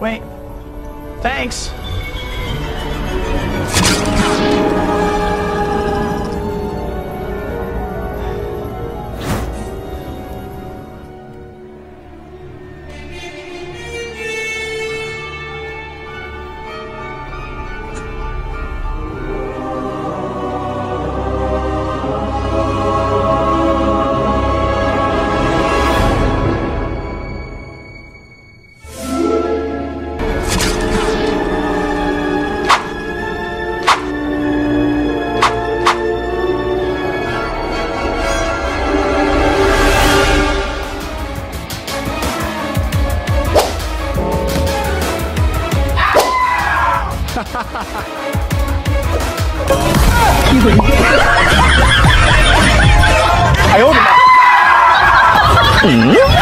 Wait. Thanks. 哈哈哈哈！踢腿！哎呦我的妈！嗯。